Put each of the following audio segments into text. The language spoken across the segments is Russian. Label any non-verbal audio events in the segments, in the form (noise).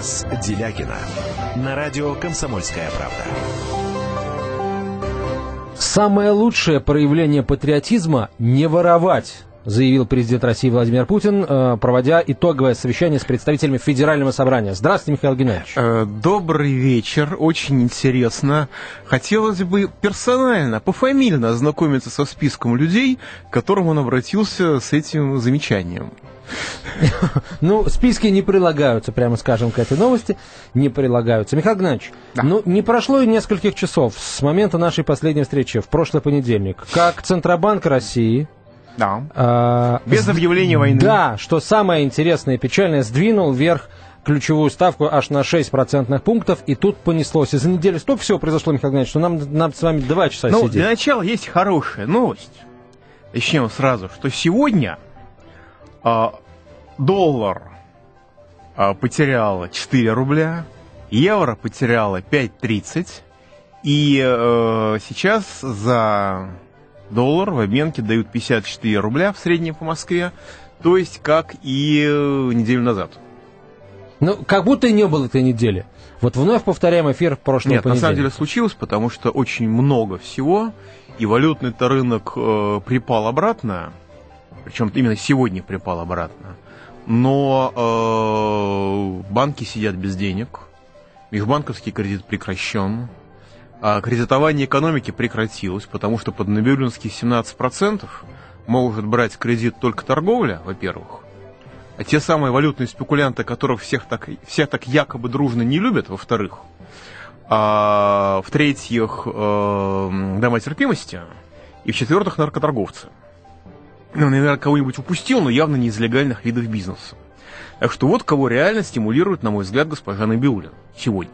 Спас Делягина на радио «Комсомольская правда». Самое лучшее проявление патриотизма – не воровать заявил президент России Владимир Путин, э, проводя итоговое совещание с представителями Федерального собрания. Здравствуйте, Михаил Геннадьевич. Э, добрый вечер, очень интересно. Хотелось бы персонально, пофамильно ознакомиться со списком людей, к которым он обратился с этим замечанием. (laughs) Ну, списки не прилагаются, прямо скажем, к этой новости. Не прилагаются. Михаил Геннадьевич, да. ну, не прошло и нескольких часов с момента нашей последней встречи в прошлый понедельник, как Центробанк России да. А, Без объявления войны. Да, что самое интересное и печальное, сдвинул вверх ключевую ставку аж на 6 процентных пунктов, и тут понеслось. И за неделю столько всего произошло, Михаил Геннадьевич, что нам надо с вами два часа ну, сидеть. Для начала есть хорошая новость. Начнем сразу, что сегодня доллар а, потеряла 4 рубля, евро потеряла 5.30, и а, сейчас за доллар в обменке дают 54 рубля в среднем по Москве, то есть как и э, неделю назад. Ну, как будто и не было этой недели. Вот вновь повторяем эфир в прошлом Нет, на самом деле случилось, потому что очень много всего, и валютный-то рынок э, припал обратно, причем именно сегодня припал обратно, но э, банки сидят без денег, межбанковский кредит прекращен, а кредитование экономики прекратилось, потому что под Набиулинские 17% может брать кредит только торговля, во-первых, а те самые валютные спекулянты, которых всех так, всех так якобы дружно не любят, во-вторых, а, в-третьих, э, дома терпимости, и в-четвертых, наркоторговцы. Ну, наверное, кого-нибудь упустил, но явно не из легальных видов бизнеса. Так что вот кого реально стимулирует, на мой взгляд, госпожа Набиулина сегодня.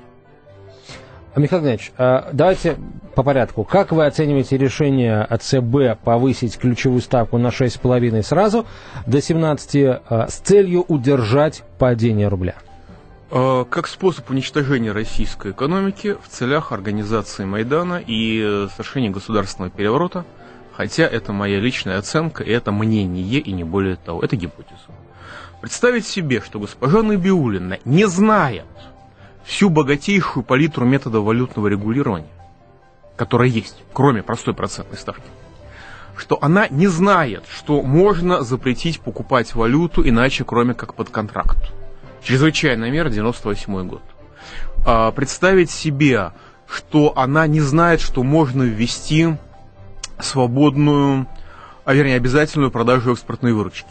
Михаил Геннадьевич, а, давайте по порядку. Как вы оцениваете решение ЦБ повысить ключевую ставку на 6,5 сразу до 17 а, с целью удержать падение рубля? А, как способ уничтожения российской экономики в целях организации Майдана и э, совершения государственного переворота, хотя это моя личная оценка, и это мнение, и не более того, это гипотеза. Представить себе, что госпожа Набиулина не знает, всю богатейшую палитру методов валютного регулирования, которая есть, кроме простой процентной ставки, что она не знает, что можно запретить покупать валюту иначе, кроме как под контракт. Чрезвычайная мера 98 год. А, представить себе, что она не знает, что можно ввести свободную, а вернее обязательную продажу экспортной выручки.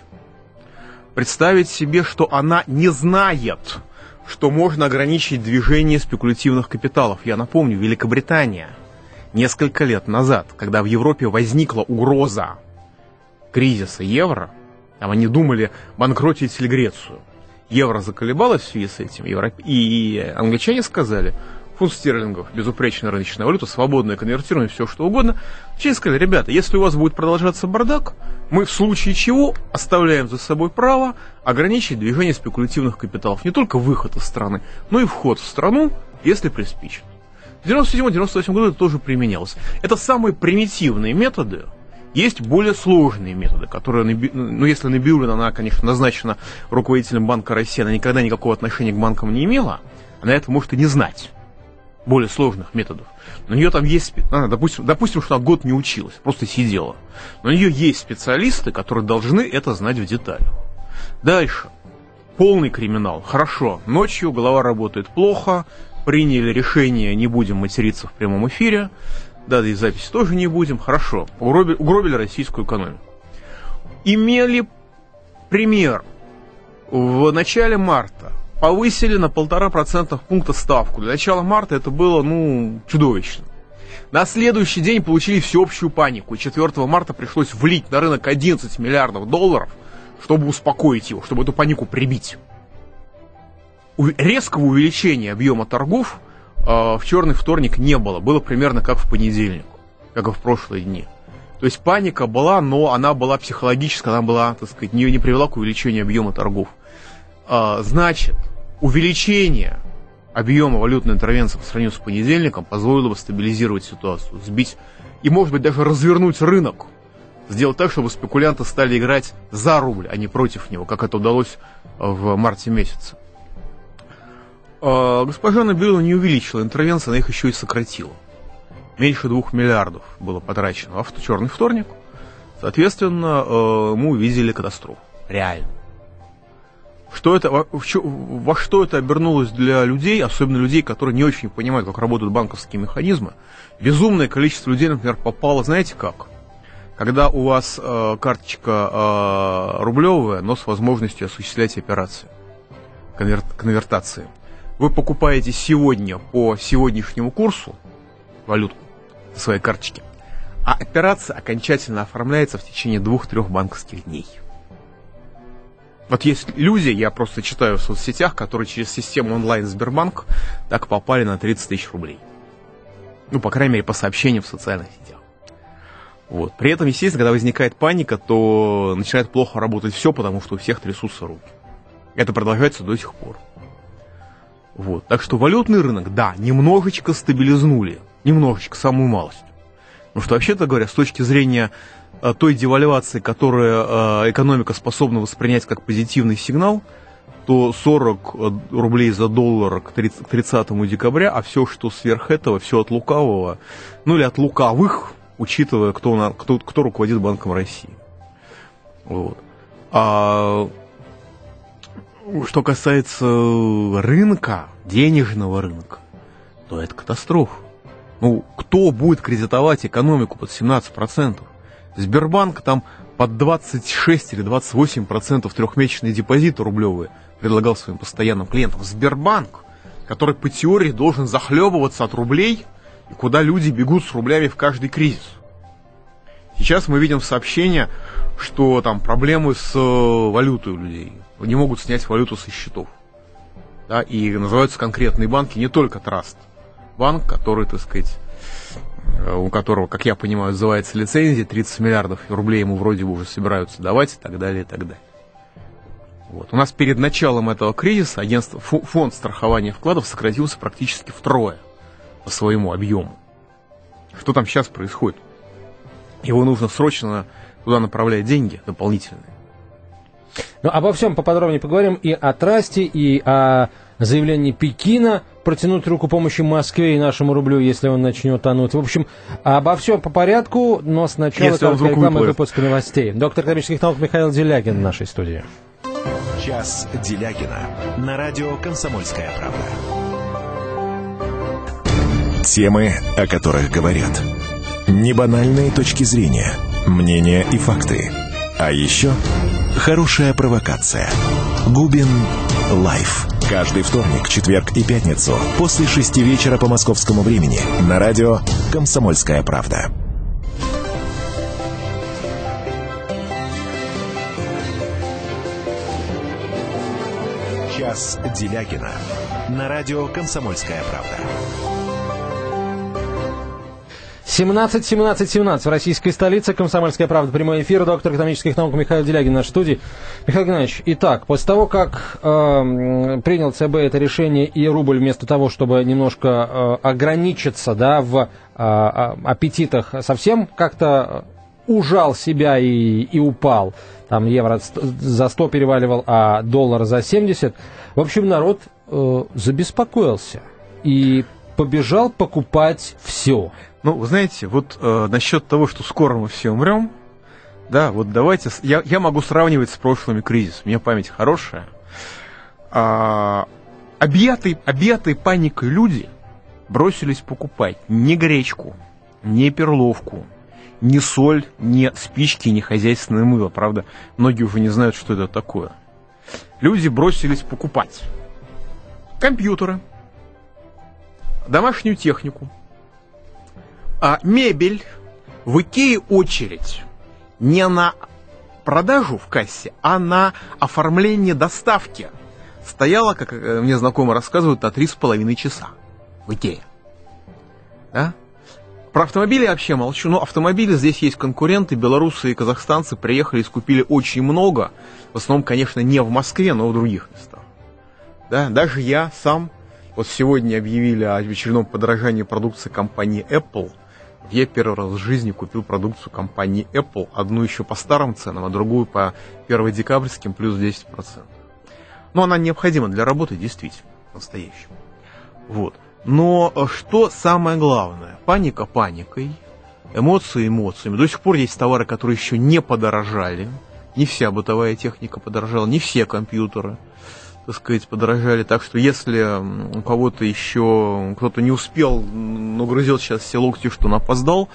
Представить себе, что она не знает, что можно ограничить движение спекулятивных капиталов. Я напомню, Великобритания несколько лет назад, когда в Европе возникла угроза кризиса евро, там они думали банкротить ли Грецию. Евро заколебалось в связи с этим, и англичане сказали, фунт стерлингов, безупречная рыночная валюта, свободная, конвертируем, все что угодно. Через сказали, ребята, если у вас будет продолжаться бардак, мы в случае чего оставляем за собой право ограничить движение спекулятивных капиталов. Не только выход из страны, но и вход в страну, если приспичит. В 97-98 году это тоже применялось. Это самые примитивные методы, есть более сложные методы, которые, ну, если Набиулина, она, конечно, назначена руководителем Банка России, она никогда никакого отношения к банкам не имела, она это может и не знать более сложных методов. У нее там есть, она, допустим, допустим, что она год не училась, просто сидела. Но у нее есть специалисты, которые должны это знать в деталях. Дальше. Полный криминал. Хорошо. Ночью голова работает плохо. Приняли решение, не будем материться в прямом эфире. Да, и записи тоже не будем. Хорошо. Угробили, угробили российскую экономику. Имели пример. В начале марта повысили на полтора процентных пункта ставку. Для начала марта это было, ну, чудовищно. На следующий день получили всеобщую панику. И 4 марта пришлось влить на рынок 11 миллиардов долларов, чтобы успокоить его, чтобы эту панику прибить. Резкого увеличения объема торгов э, в черный вторник не было. Было примерно как в понедельник, как и в прошлые дни. То есть паника была, но она была психологическая, она была, так сказать, не, не привела к увеличению объема торгов. А, значит, увеличение объема валютной интервенции по сравнению с понедельником позволило бы стабилизировать ситуацию, сбить и, может быть, даже развернуть рынок, сделать так, чтобы спекулянты стали играть за рубль, а не против него, как это удалось в марте месяце. А, госпожа Набиулина не увеличила интервенции, она их еще и сократила. Меньше двух миллиардов было потрачено в черный вторник. Соответственно, мы увидели катастрофу. Реально. Что это, во, во что это обернулось для людей, особенно людей, которые не очень понимают, как работают банковские механизмы. Безумное количество людей, например, попало, знаете как? Когда у вас э, карточка э, рублевая, но с возможностью осуществлять операции, конверт, конвертации. Вы покупаете сегодня по сегодняшнему курсу валюту своей карточки, а операция окончательно оформляется в течение двух-трех банковских дней. Вот есть люди, я просто читаю в соцсетях, которые через систему онлайн Сбербанк так попали на 30 тысяч рублей. Ну, по крайней мере, по сообщениям в социальных сетях. Вот. При этом, естественно, когда возникает паника, то начинает плохо работать все, потому что у всех трясутся руки. Это продолжается до сих пор. Вот. Так что валютный рынок, да, немножечко стабилизнули. Немножечко, самую малость. Потому что, вообще-то говоря, с точки зрения той девальвации, которую э, экономика способна воспринять как позитивный сигнал, то 40 э, рублей за доллар к 30, к 30 декабря, а все, что сверх этого, все от лукавого, ну или от лукавых, учитывая, кто, кто, кто руководит Банком России. Вот. А что касается рынка, денежного рынка, то это катастрофа. Ну, кто будет кредитовать экономику под 17%? Сбербанк там под 26 или 28% процентов трехмесячные депозиты рублевые предлагал своим постоянным клиентам. Сбербанк, который по теории должен захлебываться от рублей, и куда люди бегут с рублями в каждый кризис. Сейчас мы видим сообщения, что там проблемы с э, валютой у людей не могут снять валюту со счетов. Да, и называются конкретные банки, не только Траст. Банк, который, так сказать, у которого, как я понимаю, называется лицензия, 30 миллиардов рублей ему вроде бы уже собираются давать и так далее, и так далее. Вот. У нас перед началом этого кризиса агентство, фонд страхования вкладов сократился практически втрое по своему объему. Что там сейчас происходит? Его нужно срочно туда направлять деньги дополнительные. Ну, обо всем поподробнее поговорим и о трасте, и о заявлении Пекина протянуть руку помощи Москве и нашему рублю, если он начнет тонуть. В общем, обо всем по порядку, но сначала если короткая реклама и выпуск новостей. Доктор экономических наук Михаил Делягин в нашей студии. Час Делягина на радио «Комсомольская правда». Темы, о которых говорят. Небанальные точки зрения, мнения и факты. А еще Хорошая провокация. Губин Live. Каждый вторник, четверг и пятницу после шести вечера по московскому времени на радио «Комсомольская правда». Час Делягина на радио «Комсомольская правда». 17, 17, 17 в российской столице. Комсомольская правда. Прямой эфир. Доктор экономических наук Михаил Делягин в студии. Михаил Геннадьевич, итак, после того, как э, принял ЦБ это решение, и рубль вместо того, чтобы немножко э, ограничиться да, в э, аппетитах, совсем как-то ужал себя и, и упал. Там евро за 100 переваливал, а доллар за 70. В общем, народ э, забеспокоился и побежал покупать все. Ну, вы знаете, вот э, насчет того, что скоро мы все умрем, да, вот давайте, я, я могу сравнивать с прошлыми кризисами, у меня память хорошая. А, объятые, объятые паникой люди бросились покупать не гречку, не перловку, не соль, не спички, не хозяйственное мыло. Правда, многие уже не знают, что это такое. Люди бросились покупать компьютеры, домашнюю технику, а мебель в Икее очередь не на продажу в кассе, а на оформление доставки стояла, как э, мне знакомо рассказывают, на три с половиной часа в Икее. Да? Про автомобили вообще молчу. Но автомобили здесь есть конкуренты. Белорусы и казахстанцы приехали и скупили очень много. В основном, конечно, не в Москве, но в других местах. Да? Даже я сам, вот сегодня объявили о очередном подорожании продукции компании Apple – я первый раз в жизни купил продукцию компании Apple, одну еще по старым ценам, а другую по 1 декабрьским плюс 10%. Но она необходима для работы, действительно. по-настоящему. Вот. Но э, что самое главное? Паника паникой, эмоции эмоциями. До сих пор есть товары, которые еще не подорожали. Не вся бытовая техника подорожала, не все компьютеры так сказать, подорожали. Так что если у кого-то еще, кто-то не успел, но грызет сейчас все локти, что он опоздал,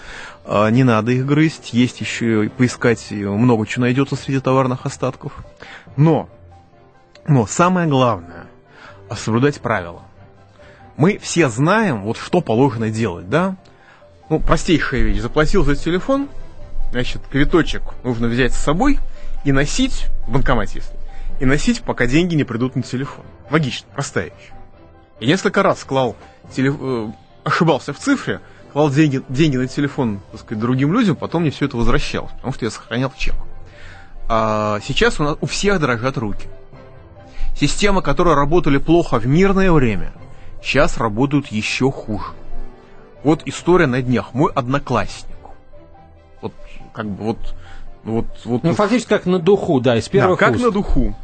а, не надо их грызть. Есть еще поискать, много чего найдется среди товарных остатков. Но, но самое главное, соблюдать правила. Мы все знаем, вот что положено делать, да? Ну, простейшая вещь. Заплатил за телефон, значит, квиточек нужно взять с собой и носить в банкомате, если и носить, пока деньги не придут на телефон. Логично, простая вещь. Я несколько раз клал телеф... Ошибался в цифре, клал деньги, деньги на телефон, так сказать, другим людям, потом мне все это возвращалось, потому что я сохранял чек. А сейчас у нас у всех дрожат руки. Системы, которые работали плохо в мирное время, сейчас работают еще хуже. Вот история на днях. Мой одноклассник. Вот, как бы, вот, вот, вот. Ну, фактически как на духу, да, из первых да, как уст. на духу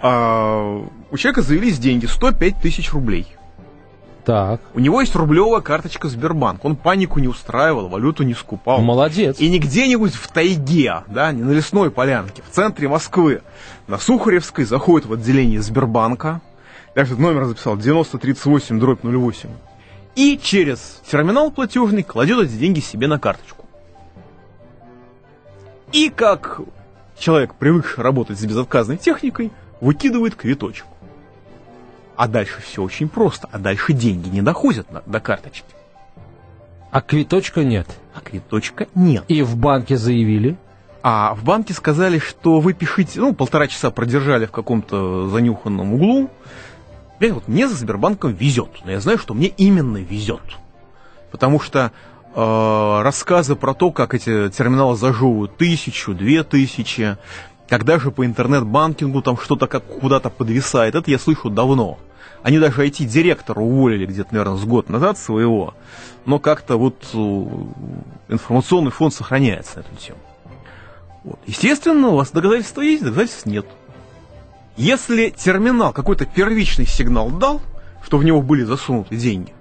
а, у человека заявились деньги 105 тысяч рублей. Так. У него есть рублевая карточка Сбербанк. Он панику не устраивал, валюту не скупал. Молодец. И не где-нибудь в тайге, да, не на лесной полянке, в центре Москвы, на Сухаревской заходит в отделение Сбербанка. Я этот номер записал, 9038 дробь 08. И через терминал платежный кладет эти деньги себе на карточку. И как человек, привыкший работать с безотказной техникой, выкидывает квиточек. А дальше все очень просто. А дальше деньги не доходят на, до карточки. А квиточка нет. А квиточка нет. И в банке заявили. А в банке сказали, что вы пишите, ну, полтора часа продержали в каком-то занюханном углу. Блин, вот мне за Сбербанком везет. Но я знаю, что мне именно везет. Потому что э, рассказы про то, как эти терминалы зажевывают тысячу, две тысячи, когда же по интернет-банкингу там что-то как куда-то подвисает, это я слышу давно. Они даже IT-директора уволили где-то, наверное, с год назад своего, но как-то вот э, информационный фонд сохраняется на эту тему. Вот. Естественно, у вас доказательства есть, доказательств нет. Если терминал какой-то первичный сигнал дал, что в него были засунуты деньги,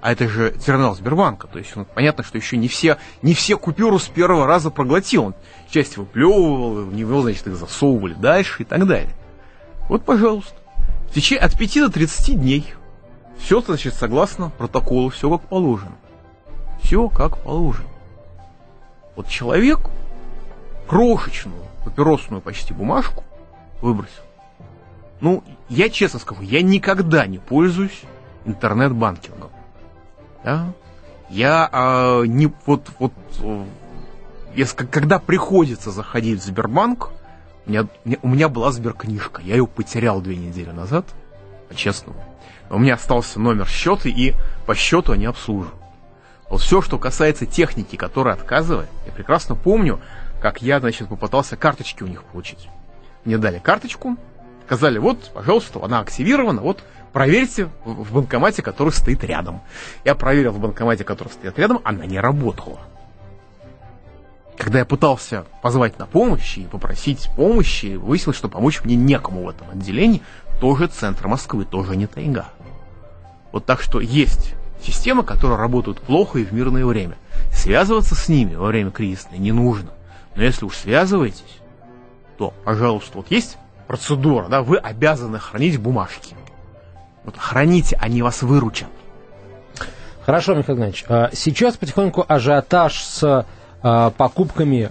а это же терминал Сбербанка, то есть ну, понятно, что еще не все, не все купюру с первого раза проглотил. Он часть выплевывал, в него, значит, их засовывали дальше и так далее. Вот, пожалуйста. В течение от 5 до 30 дней. Все, значит, согласно протоколу, все как положено. Все как положено. Вот человек крошечную папиросную почти бумажку выбросил. Ну, я честно скажу, я никогда не пользуюсь интернет-банкингом. Да? Я а, не вот вот если, когда приходится заходить в Сбербанк, у меня, у меня была Сберкнижка, я ее потерял две недели назад, по-честному. У меня остался номер счета, и по счету они обслуживают. Вот все, что касается техники, которая отказывает, я прекрасно помню, как я, значит, попытался карточки у них получить. Мне дали карточку, сказали, вот, пожалуйста, она активирована, вот, проверьте в банкомате, который стоит рядом. Я проверил в банкомате, который стоит рядом, она не работала. Когда я пытался позвать на помощь и попросить помощи, выяснилось, что помочь мне некому в этом отделении. Тоже центр Москвы, тоже не тайга. Вот так что есть системы, которые работают плохо и в мирное время. Связываться с ними во время кризисной не нужно. Но если уж связываетесь, то, пожалуйста, вот есть процедура, да, вы обязаны хранить бумажки. Вот храните, они вас выручат. Хорошо, Михаил Игнатьевич. А сейчас потихоньку ажиотаж с а, покупками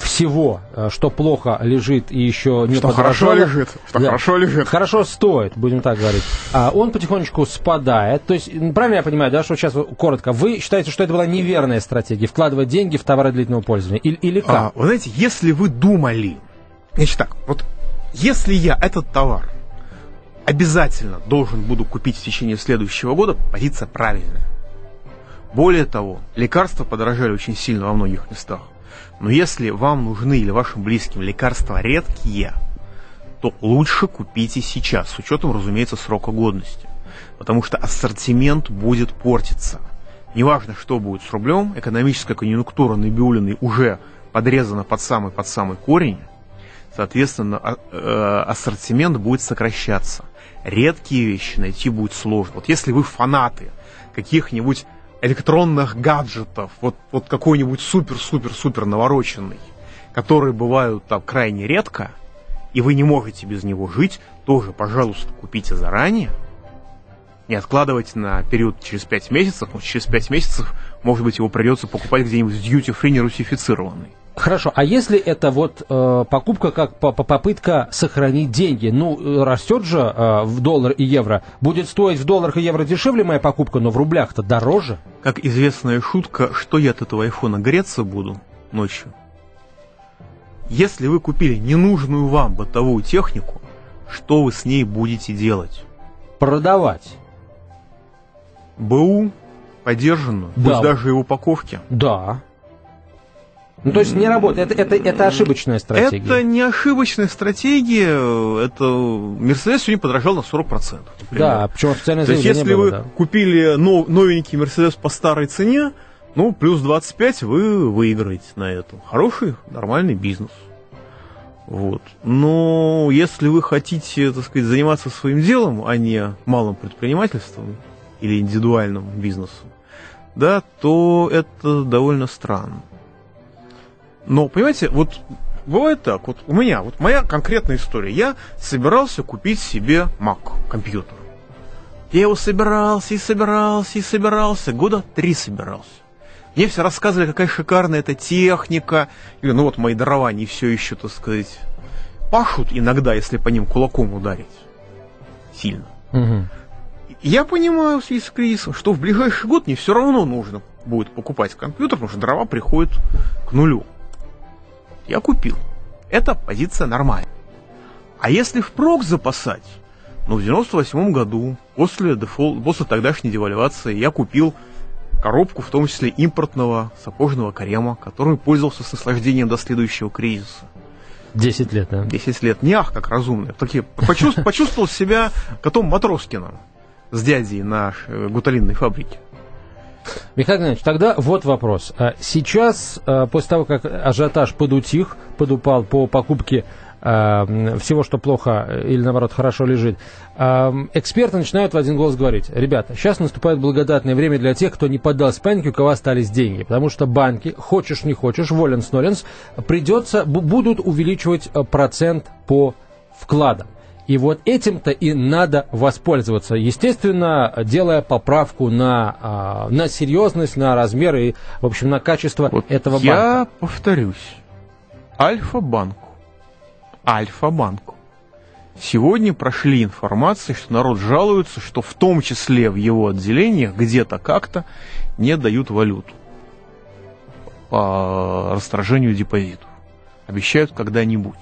всего, а, что плохо лежит и еще не что хорошо лежит, что да. хорошо лежит. Хорошо стоит, будем так говорить. Он потихонечку спадает. То есть, правильно я понимаю, да, что сейчас коротко, вы считаете, что это была неверная стратегия, вкладывать деньги в товары длительного пользования? Или, или как? А, вы знаете, если вы думали, значит так, вот если я этот товар обязательно должен буду купить в течение следующего года, позиция правильная. Более того, лекарства подорожали очень сильно во многих местах. Но если вам нужны или вашим близким лекарства редкие, то лучше купите сейчас, с учетом, разумеется, срока годности. Потому что ассортимент будет портиться. Неважно, что будет с рублем, экономическая конъюнктура Набиулиной уже подрезана под самый, под самый корень. Соответственно, а, э, ассортимент будет сокращаться. Редкие вещи найти будет сложно. Вот если вы фанаты каких-нибудь электронных гаджетов, вот, вот какой-нибудь супер-супер-супер навороченный, которые бывают там крайне редко, и вы не можете без него жить, тоже, пожалуйста, купите заранее, не откладывайте на период через 5 месяцев, потому через 5 месяцев, может быть, его придется покупать где-нибудь в duty-free нерусифицированный. Хорошо, а если это вот э, покупка как по попытка сохранить деньги, ну растет же э, в доллар и евро, будет стоить в долларах и евро дешевле моя покупка, но в рублях-то дороже? Как известная шутка, что я от этого айфона греться буду ночью? Если вы купили ненужную вам бытовую технику, что вы с ней будете делать? Продавать. БУ поддержанную, Да. пусть даже и в упаковке. Да. Ну, то есть не работает. Это, это, это ошибочная стратегия. Это не ошибочная стратегия, это Мерседес сегодня подорожал на 40%. например. Да, причем официальное То есть, если было, вы да. купили нов- новенький Мерседес по старой цене, ну, плюс 25 вы выиграете на этом. Хороший, нормальный бизнес. Вот. Но если вы хотите, так сказать, заниматься своим делом, а не малым предпринимательством или индивидуальным бизнесом, да, то это довольно странно. Но, понимаете, вот бывает так, вот у меня, вот моя конкретная история. Я собирался купить себе Mac, компьютер. Я его собирался и собирался и собирался, года три собирался. Мне все рассказывали, какая шикарная эта техника. И, ну вот мои дарования все еще, так сказать, пашут иногда, если по ним кулаком ударить. Сильно. И Я понимаю в связи с кризисом, что в ближайший год мне все равно нужно будет покупать компьютер, потому что дрова приходят к нулю. Я купил. Эта позиция нормальная. А если впрок запасать, ну, в 98 году, после, дефол... после тогдашней девальвации, я купил коробку, в том числе импортного сапожного карема, которым пользовался с наслаждением до следующего кризиса. 10 лет, да. 10 лет. Не ах, как разумный. Такие, почувствовал, почувствовал себя котом Матроскиным с дядей на э, гуталинной фабрике. Михаил Геннадьевич, тогда вот вопрос. А Сейчас, а, после того, как ажиотаж подутих, подупал по покупке а, всего, что плохо э, или, наоборот, хорошо лежит, эксперты начинают в один голос говорить, ребята, сейчас наступает благодатное время для тех, кто не поддался панике, у кого остались деньги, потому что банки, хочешь не хочешь, воленс ноленс, придется, бу- будут увеличивать э, процент по вкладам. И вот этим-то и надо воспользоваться. Естественно, делая поправку на, а, на серьезность, на размер и, в общем, на качество Вот этого банка. я повторюсь. Альфа-банку. Альфа-банку. Сегодня прошли информации, что народ жалуется, что в том числе в его отделениях где-то как-то не дают валюту по расторжению депозитов. Обещают когда-нибудь.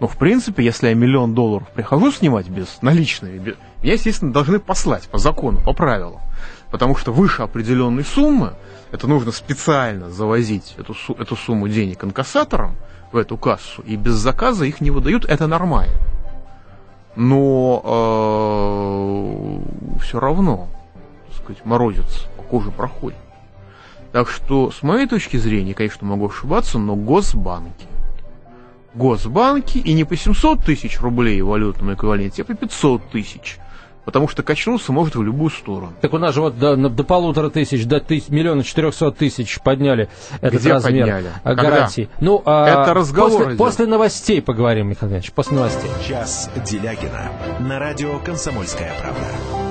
Но, в принципе, если я миллион долларов прихожу снимать без наличные, бе- меня, естественно, должны послать по закону, по правилам. Потому что выше определенной суммы, это нужно специально завозить эту, эту сумму денег инкассаторам в эту кассу, и без заказа их не выдают, это нормально. Но все равно, так сказать, морозец по коже проходит. Так что, с моей точки зрения, конечно, могу ошибаться, но госбанки. Госбанки и не по 700 тысяч рублей в валютном эквиваленте, а по 500 тысяч. Потому что качнуться может в любую сторону. Так у нас же вот до, до полутора тысяч, до тыс- миллиона четырехсот тысяч подняли этот Где размер подняли? Когда? гарантии. Ну, а, Это разговор после, идет. после новостей поговорим, Михаил Геннадьевич, после новостей. Час Делягина на радио «Комсомольская правда».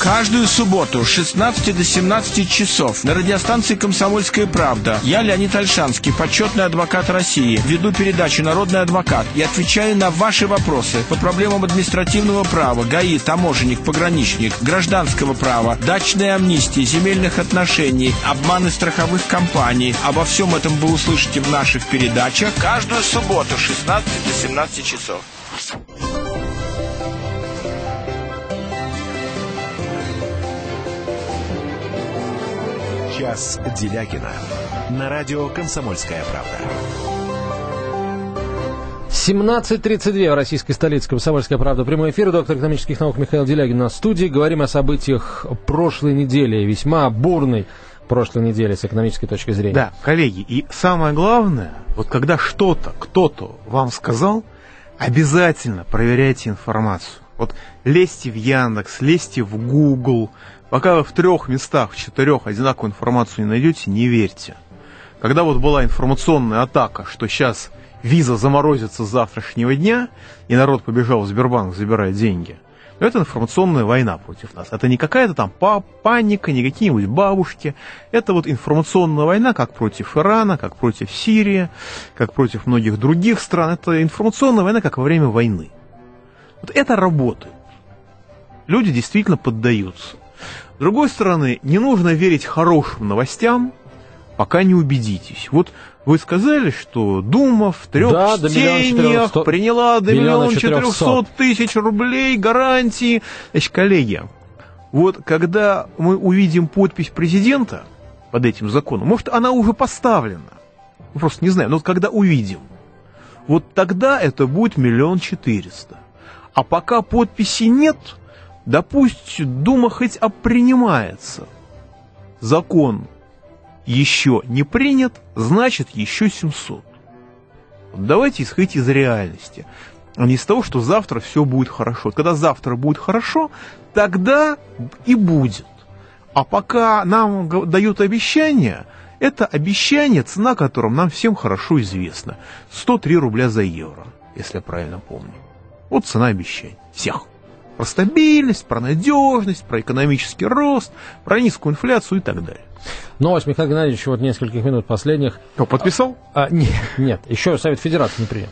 Каждую субботу с 16 до 17 часов на радиостанции «Комсомольская правда» я, Леонид Альшанский, почетный адвокат России, веду передачу «Народный адвокат» и отвечаю на ваши вопросы по проблемам административного права, ГАИ, таможенник, пограничник, гражданского права, дачной амнистии, земельных отношений, обманы страховых компаний. Обо всем этом вы услышите в наших передачах каждую субботу с 16 до 17 часов. Час Делягина на радио «Комсомольская правда». 17.32 в российской столице «Комсомольская правда». Прямой эфир. Доктор экономических наук Михаил Делягин на студии. Говорим о событиях прошлой недели, весьма бурной прошлой недели с экономической точки зрения. Да, коллеги, и самое главное, Вот когда что-то, кто-то вам сказал, обязательно проверяйте информацию. Вот лезьте в Яндекс, лезьте в Google. Пока вы в трех местах, в четырех одинаковую информацию не найдете, не верьте. Когда вот была информационная атака, что сейчас виза заморозится с завтрашнего дня, и народ побежал в Сбербанк забирать деньги – но это информационная война против нас. Это не какая-то там паника, не какие-нибудь бабушки. Это вот информационная война как против Ирана, как против Сирии, как против многих других стран. Это информационная война как во время войны. Вот это работает. Люди действительно поддаются. С другой стороны, не нужно верить хорошим новостям, пока не убедитесь. Вот вы сказали, что Дума в трех да, чтениях до приняла до миллиона четырехсот тысяч рублей гарантии. Значит, коллеги, вот когда мы увидим подпись президента под этим законом, может, она уже поставлена, мы просто не знаем, но вот когда увидим, вот тогда это будет миллион четыреста. А пока подписи нет, допустим, Дума хоть опринимается закон еще не принят, значит еще 700. Давайте исходить из реальности, а не из того, что завтра все будет хорошо. Когда завтра будет хорошо, тогда и будет. А пока нам дают обещания, это обещание, цена которым нам всем хорошо известна. 103 рубля за евро, если я правильно помню. Вот цена обещаний. Всех. Про стабильность, про надежность, про экономический рост, про низкую инфляцию и так далее. Новость, Михаил Геннадьевич, вот нескольких минут последних. Кто, подписал? А, нет, нет, еще Совет Федерации не принял.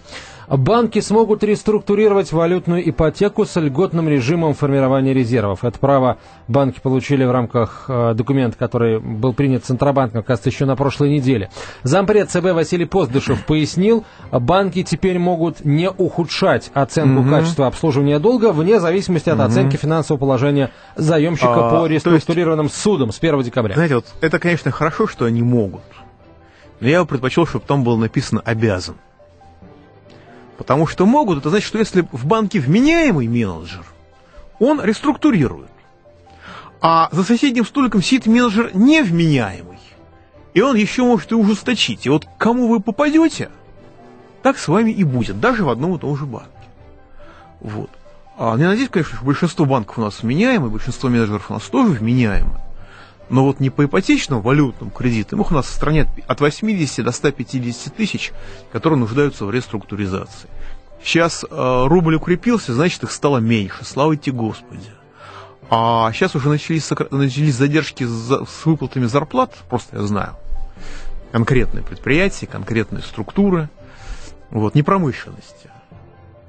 Банки смогут реструктурировать валютную ипотеку с льготным режимом формирования резервов. Это право банки получили в рамках э, документа, который был принят Центробанком, кажется, еще на прошлой неделе. Зампред ЦБ Василий Поздышев пояснил, банки теперь могут не ухудшать оценку угу. качества обслуживания долга вне зависимости от угу. оценки финансового положения заемщика а, по реструктурированным есть, судам с 1 декабря. Знаете, вот это, конечно, хорошо, что они могут. Но я бы предпочел, чтобы там было написано «обязан». Потому что могут, это значит, что если в банке вменяемый менеджер, он реструктурирует. А за соседним столиком сидит менеджер невменяемый. И он еще может и ужесточить. И вот кому вы попадете, так с вами и будет, даже в одном и том же банке. Вот. А, я надеюсь, конечно, что большинство банков у нас вменяемые, большинство менеджеров у нас тоже вменяемые. Но вот не по ипотечным валютным кредитам, их у нас в стране от 80 до 150 тысяч, которые нуждаются в реструктуризации. Сейчас э, рубль укрепился, значит, их стало меньше. Слава тебе Господи. А сейчас уже начались, начались задержки с, выплатами зарплат, просто я знаю. Конкретные предприятия, конкретные структуры. Вот, не промышленности,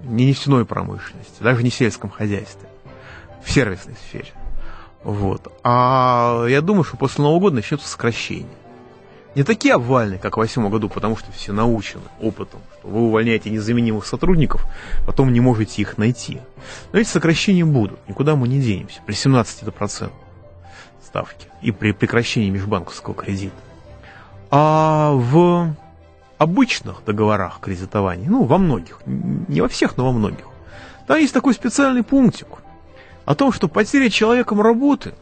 не нефтяной промышленности, даже не сельском хозяйстве, в сервисной сфере. Вот. А я думаю, что после Нового года начнется сокращение. Не такие обвальные, как в 2008 году, потому что все научены опытом, что вы увольняете незаменимых сотрудников, потом не можете их найти. Но эти сокращения будут, никуда мы не денемся, при 17% ставки и при прекращении межбанковского кредита. А в обычных договорах кредитования, ну, во многих, не во всех, но во многих, там есть такой специальный пунктик – о том, что потеря человеком работы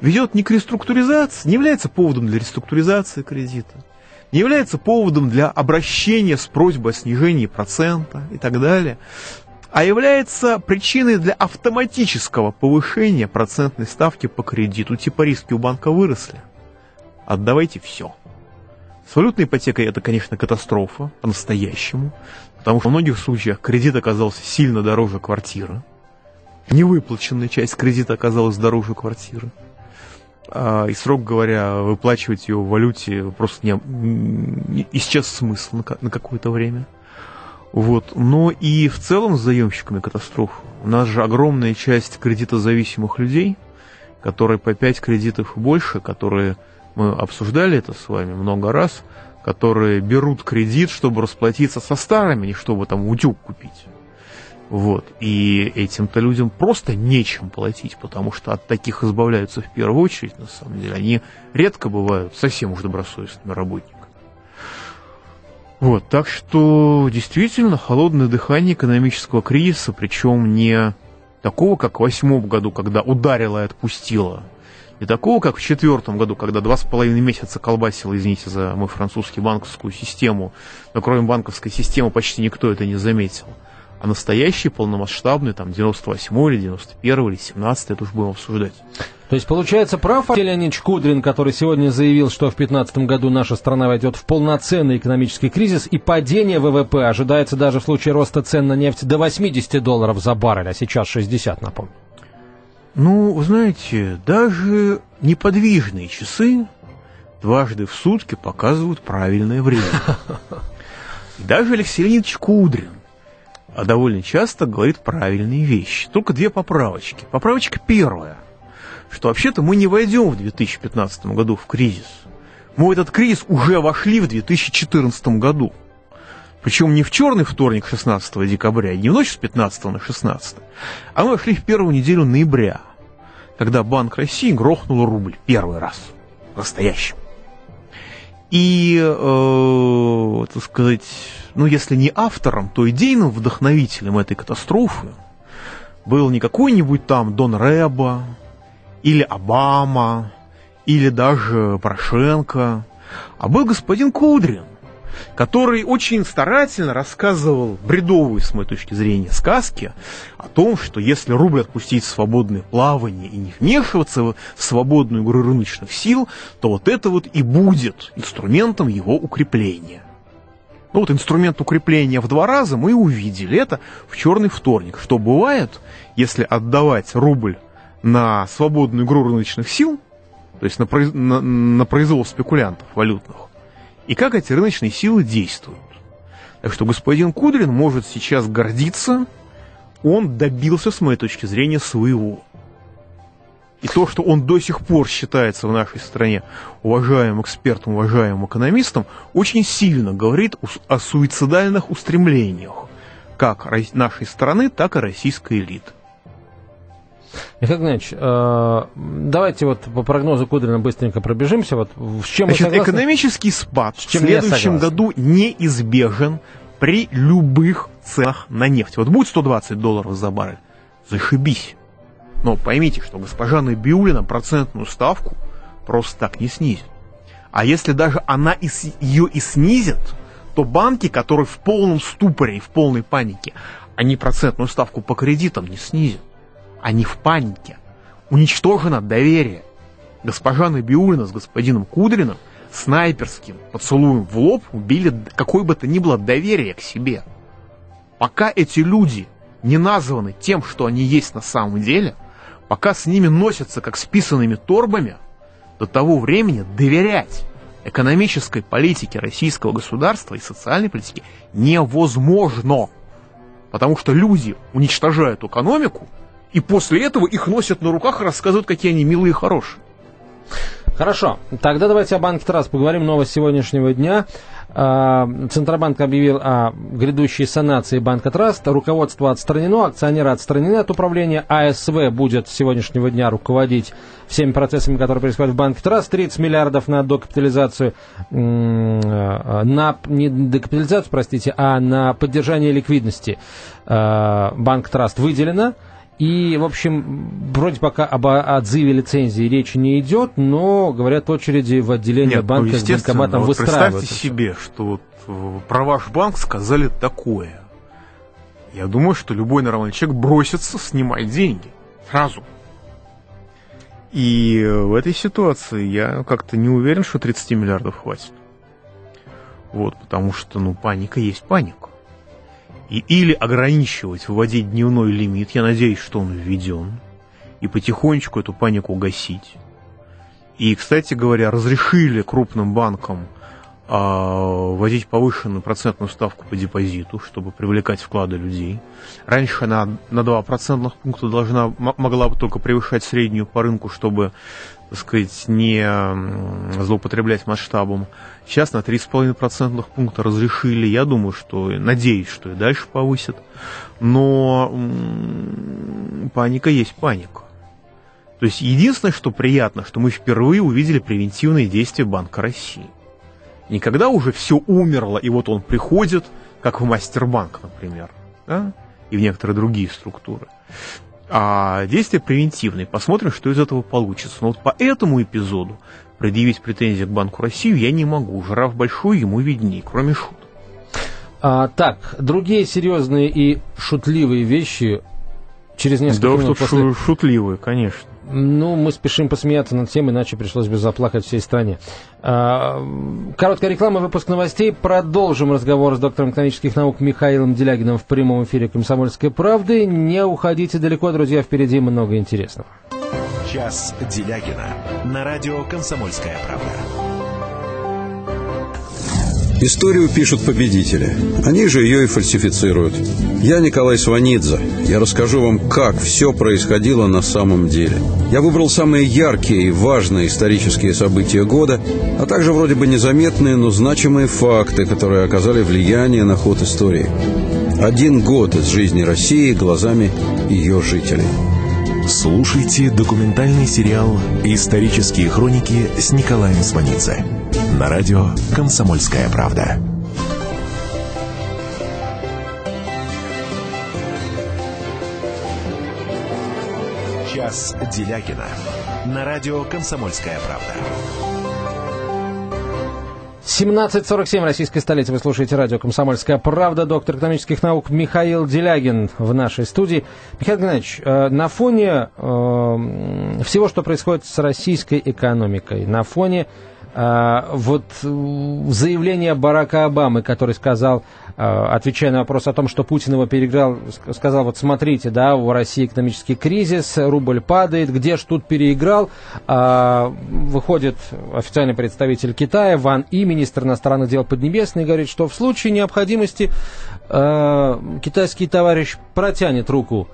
ведет не к реструктуризации, не является поводом для реструктуризации кредита, не является поводом для обращения с просьбой о снижении процента и так далее, а является причиной для автоматического повышения процентной ставки по кредиту. Типа риски у банка выросли. Отдавайте все. С валютной ипотекой это, конечно, катастрофа по-настоящему, потому что в многих случаях кредит оказался сильно дороже квартиры невыплаченная часть кредита оказалась дороже квартиры. А, и, срок говоря, выплачивать ее в валюте просто не, не исчез смысл на, на какое-то время. Вот. Но и в целом с заемщиками катастрофа. У нас же огромная часть кредитозависимых людей, которые по 5 кредитов больше, которые мы обсуждали это с вами много раз, которые берут кредит, чтобы расплатиться со старыми, не чтобы там утюг купить. Вот. И этим-то людям просто нечем платить, потому что от таких избавляются в первую очередь, на самом деле. Они редко бывают совсем уж добросовестными работниками. Вот, так что действительно холодное дыхание экономического кризиса, причем не такого, как в восьмом году, когда ударило и отпустило, Не такого, как в четвертом году, когда два с половиной месяца колбасило, извините за мой французский, банковскую систему, но кроме банковской системы почти никто это не заметил. А настоящий полномасштабный, там, 98 или 91 или 17 это уж будем обсуждать. То есть, получается, прав Леонид Кудрин, который сегодня заявил, что в 2015 году наша страна войдет в полноценный экономический кризис, и падение ВВП ожидается даже в случае роста цен на нефть до 80 долларов за баррель, а сейчас 60, напомню. Ну, вы знаете, даже неподвижные часы дважды в сутки показывают правильное время. (laughs) И даже Алексей Леонидович Кудрин довольно часто говорит правильные вещи. Только две поправочки. Поправочка первая, что вообще-то мы не войдем в 2015 году в кризис. Мы в этот кризис уже вошли в 2014 году. Причем не в черный вторник 16 декабря, не в ночь с 15 на 16, а мы вошли в первую неделю ноября, когда Банк России грохнул рубль первый раз. Настоящим. И, э, так сказать, ну, если не автором, то идейным вдохновителем этой катастрофы был не какой-нибудь там Дон Рэба, или Обама, или даже Порошенко, а был господин Кудрин, который очень старательно рассказывал бредовые, с моей точки зрения, сказки о том, что если рубль отпустить в свободное плавание и не вмешиваться в свободную игру рыночных сил, то вот это вот и будет инструментом его укрепления. Ну вот инструмент укрепления в два раза мы увидели. Это в черный вторник. Что бывает, если отдавать рубль на свободную игру рыночных сил, то есть на, на, на произвол спекулянтов валютных, и как эти рыночные силы действуют. Так что господин Кудрин может сейчас гордиться, он добился, с моей точки зрения, своего. И то, что он до сих пор считается в нашей стране уважаемым экспертом, уважаемым экономистом, очень сильно говорит о суицидальных устремлениях как нашей страны, так и российской элиты. Михаил Геннадьевич, э, давайте вот по прогнозу Кудрина быстренько пробежимся. Вот с чем Значит, экономический спад в следующем году неизбежен при любых ценах на нефть. Вот будет 120 долларов за баррель, зашибись. Но поймите, что госпожа Набиулина процентную ставку просто так не снизит. А если даже она и, ее и снизит, то банки, которые в полном ступоре и в полной панике, они процентную ставку по кредитам не снизят. Они в панике. Уничтожено доверие. Госпожа Набиулина с господином Кудриным снайперским поцелуем в лоб убили какое бы то ни было доверие к себе. Пока эти люди не названы тем, что они есть на самом деле – пока с ними носятся как с писанными торбами, до того времени доверять экономической политике российского государства и социальной политике невозможно. Потому что люди уничтожают экономику, и после этого их носят на руках и рассказывают, какие они милые и хорошие. Хорошо, тогда давайте о банке Трас поговорим. Новость сегодняшнего дня. А, Центробанк объявил о грядущей санации банка Траст. Руководство отстранено, акционеры отстранены от управления. АСВ будет с сегодняшнего дня руководить всеми процессами, которые происходят в банке Траст. 30 миллиардов на докапитализацию, на, не докапитализацию, простите, а на поддержание ликвидности а, банк Траст выделено. И, в общем, вроде пока об отзыве лицензии речи не идет, но, говорят, очереди в отделении Нет, банка ну, с банкоматом вот выстраиваются. Представьте себе, что вот э, про ваш банк сказали такое. Я думаю, что любой нормальный человек бросится снимать деньги. Сразу. И в этой ситуации я как-то не уверен, что 30 миллиардов хватит. Вот, потому что, ну, паника есть паника. И или ограничивать, вводить дневной лимит, я надеюсь, что он введен, и потихонечку эту панику гасить. И, кстати говоря, разрешили крупным банкам а, вводить повышенную процентную ставку по депозиту, чтобы привлекать вклады людей. Раньше она на 2 процентных пункта должна, могла бы только превышать среднюю по рынку, чтобы так сказать, не злоупотреблять масштабом. Сейчас на 3,5% пункта разрешили. Я думаю, что, надеюсь, что и дальше повысят. Но паника есть паника. То есть единственное, что приятно, что мы впервые увидели превентивные действия Банка России. Никогда уже все умерло, и вот он приходит, как в Мастербанк, например, да? и в некоторые другие структуры. А действия превентивные. Посмотрим, что из этого получится. Но вот по этому эпизоду предъявить претензии к Банку России я не могу. Жираф большой, ему видней, кроме шут. А, так, другие серьезные и шутливые вещи через несколько да, минут после... шутливые, конечно. Ну, мы спешим посмеяться над тем, иначе пришлось бы заплакать всей стране. А, короткая реклама, выпуск новостей. Продолжим разговор с доктором экономических наук Михаилом Делягиным в прямом эфире «Комсомольской правды». Не уходите далеко, друзья, впереди много интересного. Час Делягина на радио «Комсомольская правда». Историю пишут победители. Они же ее и фальсифицируют. Я Николай Сванидзе. Я расскажу вам, как все происходило на самом деле. Я выбрал самые яркие и важные исторические события года, а также вроде бы незаметные, но значимые факты, которые оказали влияние на ход истории. Один год из жизни России глазами ее жителей. Слушайте документальный сериал «Исторические хроники» с Николаем Сванидзе на радио «Комсомольская правда». Час Делягина на радио «Комсомольская правда». 17.47, российская столица. Вы слушаете радио «Комсомольская правда». Доктор экономических наук Михаил Делягин в нашей студии. Михаил Геннадьевич, э, на фоне э, всего, что происходит с российской экономикой, на фоне вот э, заявление Барака Обамы, который сказал, а, отвечая на вопрос о том, что Путин его переиграл, сказал, вот смотрите, да, у России экономический кризис, рубль падает, где ж тут переиграл, а, выходит официальный представитель Китая, Ван И, министр иностранных дел Поднебесный, говорит, что в случае необходимости китайский товарищ протянет руку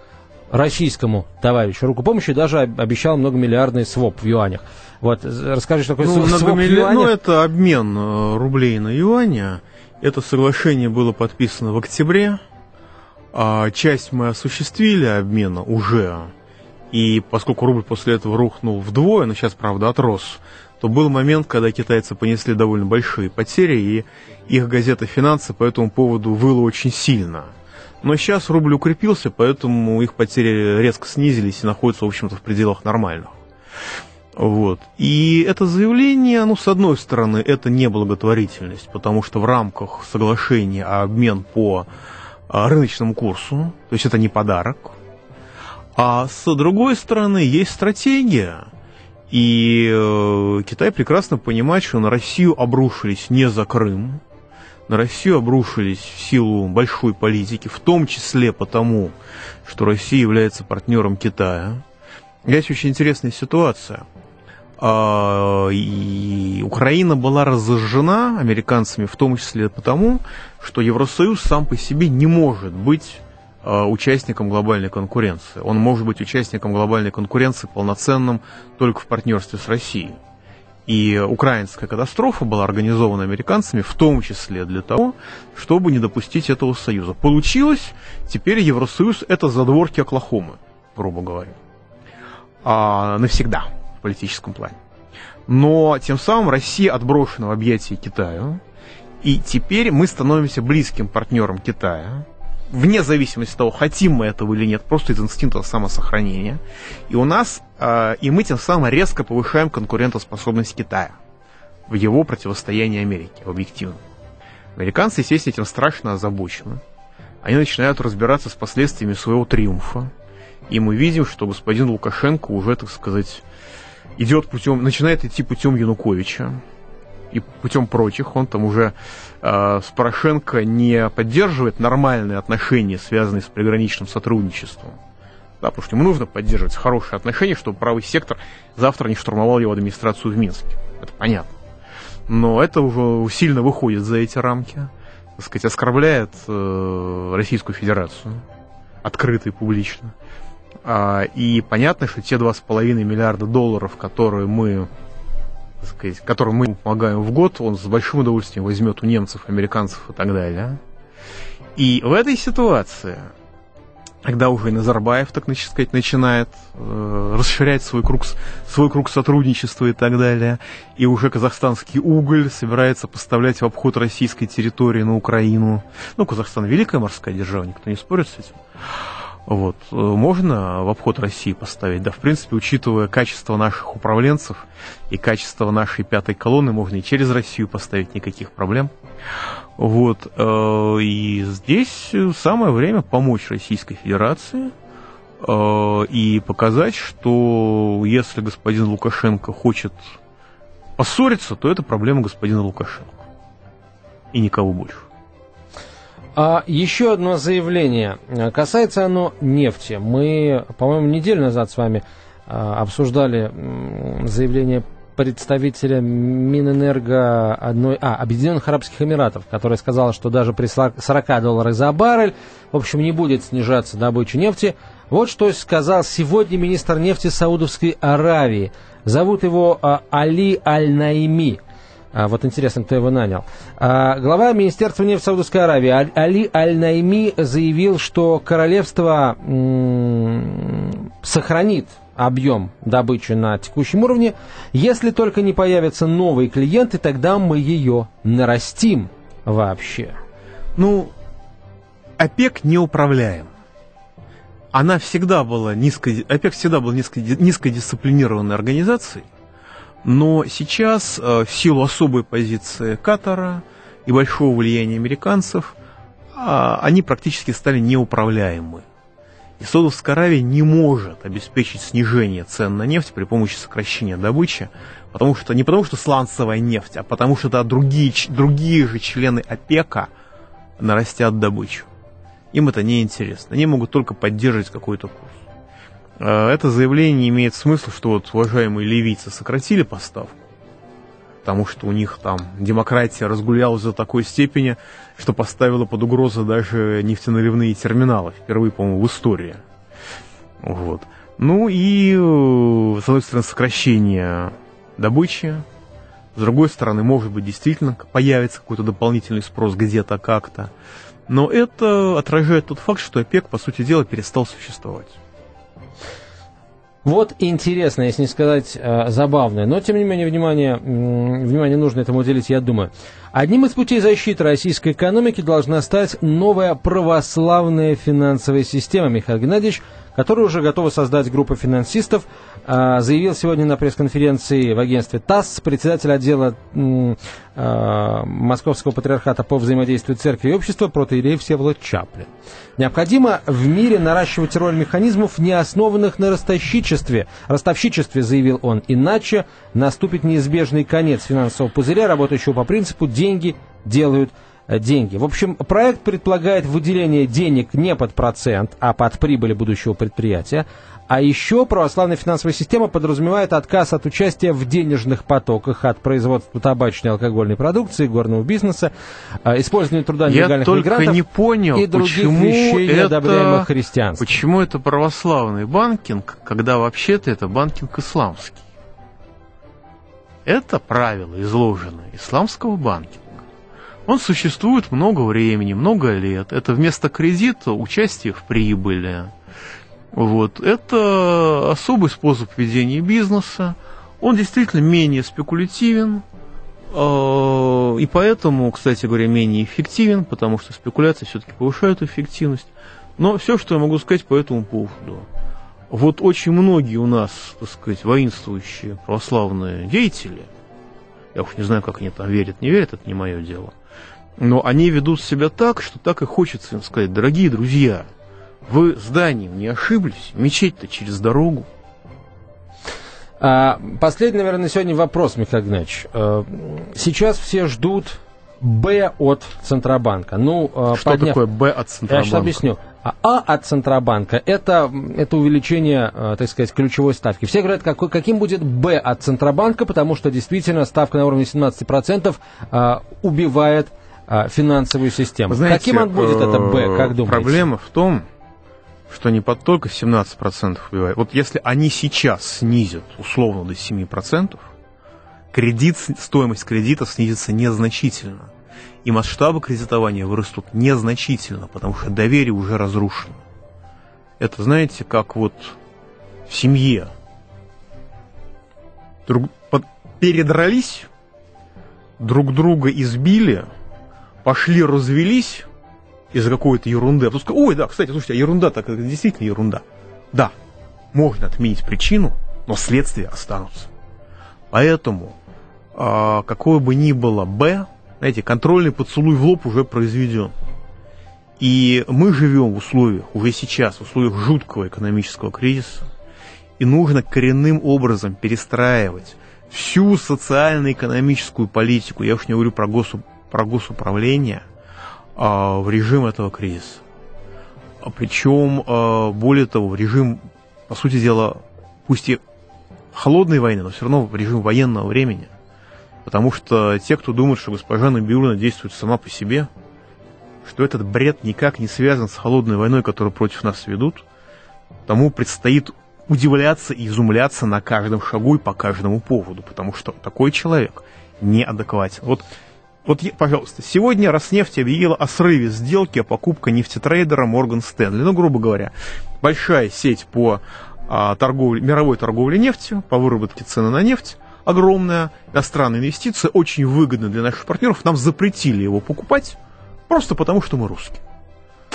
российскому товарищу руку помощи, даже обещал многомиллиардный своп в юанях. Вот, расскажи, что такое ну, своп в юанях. Ну, это обмен э, рублей на юаня. Это соглашение было подписано в октябре. А часть мы осуществили обмена уже. И поскольку рубль после этого рухнул вдвое, но сейчас, правда, отрос, то был момент, когда китайцы понесли довольно большие потери, и их газета «Финансы» по этому поводу выла очень сильно – но сейчас рубль укрепился, поэтому их потери резко снизились и находятся, в общем-то, в пределах нормальных. Вот. И это заявление, ну, с одной стороны, это не благотворительность, потому что в рамках соглашения о обмен по а, рыночному курсу, то есть это не подарок, а с другой стороны, есть стратегия, и э, Китай прекрасно понимает, что на Россию обрушились не за Крым, на Россию обрушились в силу большой политики, в том числе потому, что Россия является партнером Китая. Есть очень интересная ситуация. А, и Украина была разожжена американцами в том числе потому, что Евросоюз сам по себе не может быть а, участником глобальной конкуренции. Он может быть участником глобальной конкуренции полноценным только в партнерстве с Россией. И украинская катастрофа была организована американцами в том числе для того, чтобы не допустить этого союза. Получилось, теперь Евросоюз это задворки Оклахомы, грубо говоря. А, навсегда в политическом плане. Но тем самым Россия отброшена в объятия Китая, и теперь мы становимся близким партнером Китая, вне зависимости от того, хотим мы этого или нет, просто из инстинкта самосохранения. И у нас, э, и мы тем самым резко повышаем конкурентоспособность Китая в его противостоянии Америке, объективно. Американцы, естественно, этим страшно озабочены. Они начинают разбираться с последствиями своего триумфа. И мы видим, что господин Лукашенко уже, так сказать, идет путем, начинает идти путем Януковича и путем прочих. Он там уже э, с Порошенко не поддерживает нормальные отношения, связанные с приграничным сотрудничеством. Да, потому что ему нужно поддерживать хорошие отношения, чтобы правый сектор завтра не штурмовал его администрацию в Минске. Это понятно. Но это уже сильно выходит за эти рамки, так сказать, оскорбляет э, Российскую Федерацию открыто и публично. А, и понятно, что те 2,5 миллиарда долларов, которые мы сказать, которым мы помогаем в год, он с большим удовольствием возьмет у немцев, американцев и так далее. И в этой ситуации, когда уже и Назарбаев, так сказать, начинает э, расширять свой круг, свой круг сотрудничества и так далее, и уже казахстанский уголь собирается поставлять в обход российской территории на Украину. Ну, Казахстан великая морская держава, никто не спорит с этим. Вот. Э, можно в обход России поставить? Да, в принципе, учитывая качество наших управленцев и качество нашей пятой колонны, можно и через Россию поставить, никаких проблем. Вот. Э, и здесь самое время помочь Российской Федерации э, и показать, что если господин Лукашенко хочет поссориться, то это проблема господина Лукашенко. И никого больше. А еще одно заявление. Касается оно нефти. Мы, по-моему, неделю назад с вами а, обсуждали заявление представителя Минэнерго одной, а, Объединенных Арабских Эмиратов, который сказал, что даже при 40 долларах за баррель, в общем, не будет снижаться добыча нефти. Вот что сказал сегодня министр нефти Саудовской Аравии. Зовут его а, Али Аль-Наими. А, вот интересно, кто его нанял. А, глава Министерства нефти Саудовской Аравии Али Аль-Найми заявил, что королевство сохранит объем добычи на текущем уровне, если только не появятся новые клиенты, тогда мы ее нарастим вообще. Ну, ОПЕК не управляем. Она всегда была низко, ОПЕК всегда была низко, низкодисциплинированной организацией, но сейчас, э, в силу особой позиции Катара и большого влияния американцев, а, они практически стали неуправляемы. И Саудовская Аравия не может обеспечить снижение цен на нефть при помощи сокращения добычи, потому что не потому что сланцевая нефть, а потому что да, другие, другие же члены ОПЕКа нарастят добычу. Им это не интересно. Они могут только поддерживать какой-то курс. Э, это заявление имеет смысл, что вот уважаемые ливийцы сократили поставку, потому что у них там демократия разгулялась до такой степени, что поставила под угрозу даже нефтеналивные терминалы, впервые, по-моему, в истории. Вот. Ну и, э, с одной стороны, сокращение добычи, с другой стороны, может быть, действительно появится какой-то дополнительный спрос где-то как-то. Но это отражает тот факт, что ОПЕК, по сути дела, перестал существовать. Вот интересно, если не сказать э, забавное, но тем не менее внимание, внимание нужно этому уделить, я думаю. Одним из путей защиты российской экономики должна стать новая православная финансовая система, Михаил Геннадьевич, которую уже готова создать группа финансистов, а, заявил сегодня на пресс-конференции в агентстве ТАСС председатель отдела а, Московского патриархата по взаимодействию церкви и общества протоиерей Всеволод Чаплин. Необходимо в мире наращивать роль механизмов, не основанных на ростовщичестве, ростовщичестве, заявил он, иначе наступит неизбежный конец финансового пузыря, работающего по принципу «деньги делают Э, деньги. В общем, проект предполагает выделение денег не под процент, а под прибыль будущего предприятия. А еще православная финансовая система подразумевает отказ от участия в денежных потоках от производства табачной и алкогольной продукции, горного бизнеса, э, использования труда нелегальных Я мигрантов не понял, и других почему вещей, это, неодобряемых христианством. Почему это православный банкинг, когда вообще-то это банкинг исламский? Это правило изложено исламского банкинга. Он существует много времени, много лет. Это вместо кредита участие в прибыли. Вот. Это особый способ ведения бизнеса. Он действительно менее спекулятивен, э, и поэтому, кстати говоря, менее эффективен, потому что спекуляции все-таки повышают эффективность. Но все, что я могу сказать по этому поводу. Вот очень многие у нас, так сказать, воинствующие православные деятели, я уж не знаю, как они там верят, не верят, это не мое дело, но они ведут себя так, что так и хочется им сказать, дорогие друзья, вы зданием не ошиблись, мечеть-то через дорогу. А, последний, наверное, сегодня вопрос, Михаил Геннадьевич. А, сейчас все ждут Б от Центробанка. Ну, а, Что подняв... такое Б от Центробанка? Я сейчас объясню. А А от Центробанка это, это увеличение, э, так сказать, ключевой ставки. Все говорят, какой, каким будет Б от Центробанка, потому что действительно ставка на уровне 17% убивает а, финансовую систему. знаете, Каким он будет, это Б, как думаете? Проблема в том, что не под только 17% убивает. Вот если они сейчас снизят условно до 7%, кредит, стоимость кредита снизится незначительно. И масштабы кредитования вырастут незначительно, потому что доверие уже разрушено. Это, знаете, как вот в семье. Друг, под, передрались, друг друга избили – пошли развелись, из-за какой-то ерунды. А сказать, ой, да, кстати, слушайте, а ерунда так это действительно ерунда. Да, можно отменить причину, но следствия останутся. Поэтому, э, какое бы ни было «Б», знаете, контрольный поцелуй в лоб уже произведен. И мы живем в условиях, уже сейчас, в условиях жуткого экономического кризиса, и нужно коренным образом перестраивать всю социально-экономическую политику, я уж не говорю про, госу, про госуправление, а, в режим этого кризиса. А Причем, а, более того, в режим, по сути дела, пусть и холодной войны, но все равно в режим военного времени. Потому что те, кто думает, что госпожа Набиулина действует сама по себе – что этот бред никак не связан с холодной войной, которую против нас ведут, тому предстоит удивляться и изумляться на каждом шагу и по каждому поводу, потому что такой человек неадекватен. Вот, вот пожалуйста, сегодня Роснефть объявила о срыве сделки о покупке нефтетрейдера Морган Стэнли. Ну, грубо говоря, большая сеть по а, торговле, мировой торговле нефтью, по выработке цены на нефть, огромная иностранная инвестиция, очень выгодна для наших партнеров. Нам запретили его покупать, Просто потому, что мы русские.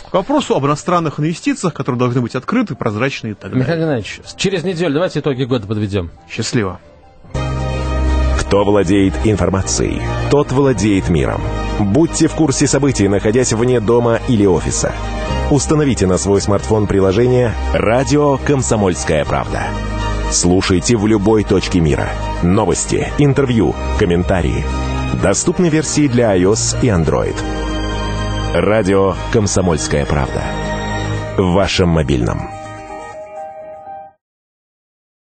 К вопросу об иностранных инвестициях, которые должны быть открыты, прозрачны и так далее. Михаил Геннадьевич, через неделю давайте итоги года подведем. Счастливо. Кто владеет информацией, тот владеет миром. Будьте в курсе событий, находясь вне дома или офиса. Установите на свой смартфон приложение «Радио Комсомольская правда». Слушайте в любой точке мира. Новости, интервью, комментарии. Доступны версии для iOS и Android. Радио «Комсомольская правда». В вашем мобильном.